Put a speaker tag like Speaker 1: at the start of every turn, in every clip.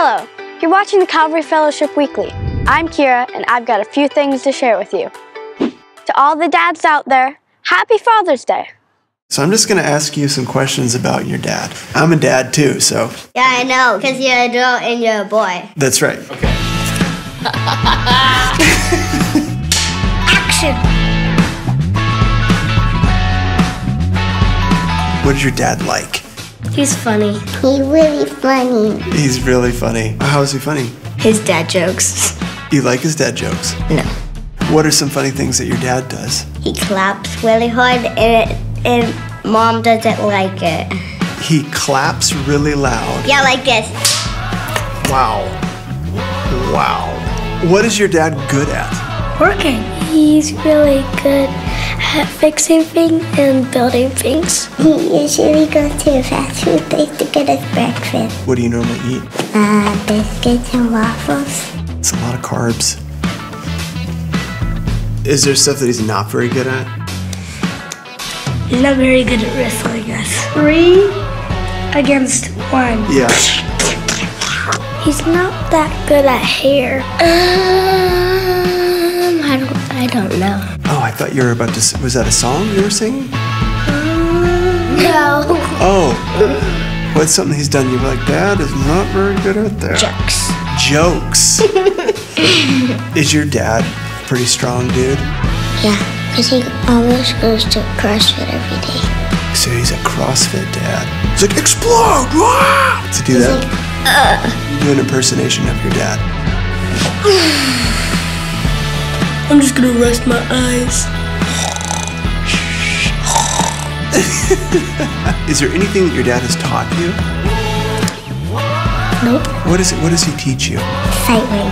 Speaker 1: to Calvary Fellowship Weekly. I'm Kira, and I've got a few things to share with you. To all the dads out there, happy Father's Day.
Speaker 2: So I'm just going to ask you some questions about your dad. I'm a dad too, so
Speaker 3: Yeah, I know, because you're a girl and you're a boy.
Speaker 2: that's right. Okay.
Speaker 3: Action!
Speaker 2: What is your dad like?
Speaker 3: He's funny. He's really funny.
Speaker 2: He's really funny. How is he funny?
Speaker 3: His dad jokes.
Speaker 2: You like his dad jokes?
Speaker 3: No.
Speaker 2: What are some funny things that your dad does?
Speaker 3: He claps really hard and, and mom doesn't like it.
Speaker 2: He claps really loud.
Speaker 3: Yeah, like this.
Speaker 2: Wow. Wow. What is your dad good at?
Speaker 4: working. He's really good at fixing things and building things.
Speaker 3: He usually goes to a fast food place to get his breakfast.
Speaker 2: What do you normally eat?
Speaker 3: Uh, biscuits and waffles.
Speaker 2: It's a lot of carbs. Is there stuff that he's not very good at?
Speaker 4: He's not very good at wrestling us. Three against one.
Speaker 2: Yeah.
Speaker 4: He's not that good at hair. Um, I don't, I don't know.
Speaker 2: I thought you were about to. Was that a song you were singing?
Speaker 4: No.
Speaker 2: Oh. What's something he's done you like, Dad is not very good at that?
Speaker 4: Jokes.
Speaker 2: Jokes. is your dad pretty strong, dude?
Speaker 3: Yeah, because he always goes to CrossFit every day.
Speaker 2: So he's a CrossFit dad. He's like, explode! Wah! To do that? Uh. You do an impersonation of your dad.
Speaker 4: I'm just gonna rest my eyes.
Speaker 2: Is there anything that your dad has taught you?
Speaker 4: Nope.
Speaker 2: What is it? What does he teach you?
Speaker 3: Sight ring.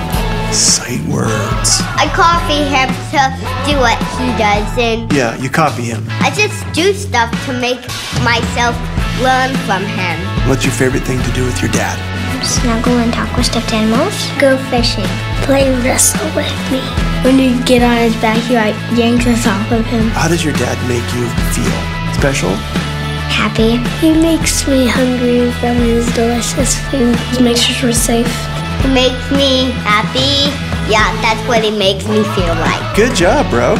Speaker 2: Sight words.
Speaker 3: I copy him to do what he does, and
Speaker 2: Yeah, you copy him.
Speaker 3: I just do stuff to make myself learn from him.
Speaker 2: What's your favorite thing to do with your dad?
Speaker 3: Snuggle and talk with stuffed animals. Go fishing.
Speaker 4: Play wrestle with me. When you get on his back, he like yanks us off of him.
Speaker 2: How does your dad make you feel? Special?
Speaker 3: Happy.
Speaker 4: He makes me hungry from his delicious food. He makes sure we're safe.
Speaker 3: He makes me happy. Yeah, that's what he makes me feel like.
Speaker 2: Good job, bro.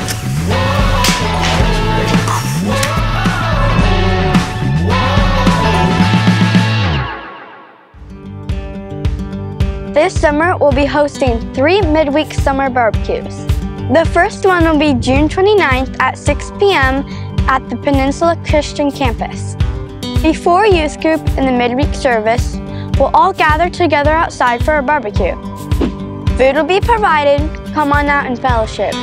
Speaker 1: This summer, we'll be hosting three midweek summer barbecues. The first one will be June 29th at 6 p.m. at the Peninsula Christian Campus. Before youth group and the midweek service, we'll all gather together outside for a barbecue. Food will be provided. Come on out and fellowship.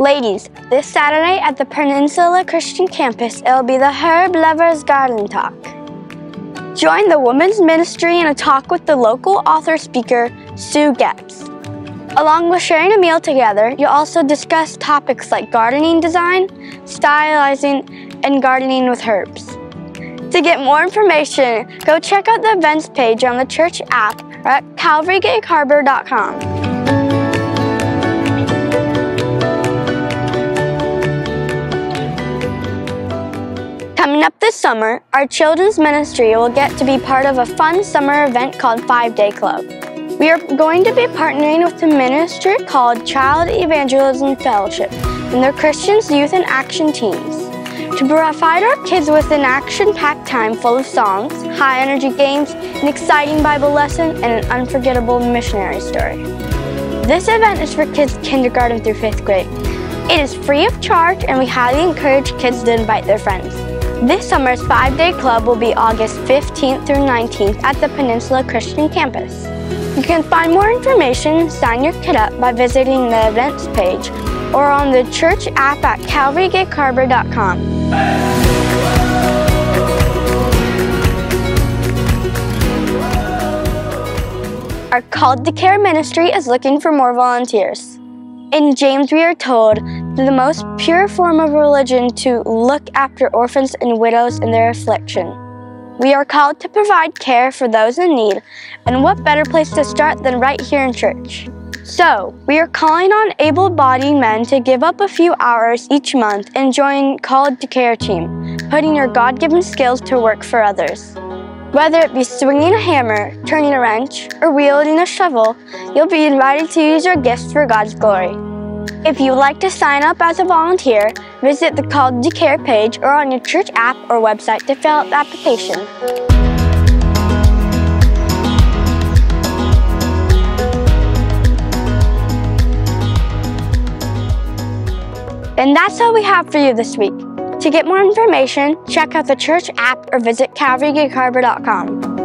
Speaker 1: Ladies, this Saturday at the Peninsula Christian Campus, it'll be the Herb Lovers Garden Talk. Join the women's ministry in a talk with the local author speaker, Sue Goetz. Along with sharing a meal together, you'll also discuss topics like gardening design, stylizing, and gardening with herbs. To get more information, go check out the events page on the church app or at calvarygigharbor.com. summer, our children's ministry will get to be part of a fun summer event called Five Day Club. We are going to be partnering with a ministry called Child Evangelism Fellowship and their Christians Youth and Action teams to provide our kids with an action packed time full of songs, high energy games, an exciting Bible lesson, and an unforgettable missionary story. This event is for kids kindergarten through fifth grade. It is free of charge, and we highly encourage kids to invite their friends. This summer's five day club will be August 15th through 19th at the Peninsula Christian Campus. You can find more information sign your kid up by visiting the events page or on the church app at calvarygigharbor.com. Our Called to Care ministry is looking for more volunteers. In James, we are told the most pure form of religion to look after orphans and widows in their affliction. We are called to provide care for those in need, and what better place to start than right here in church? So, we are calling on able bodied men to give up a few hours each month and join Called to Care team, putting your God given skills to work for others. Whether it be swinging a hammer, turning a wrench, or wielding a shovel, you'll be invited to use your gifts for God's glory. If you'd like to sign up as a volunteer, visit the Called to Care page or on your church app or website to fill out the application. And that's all we have for you this week. To get more information, check out the church app or visit calvarygigHarbor.com.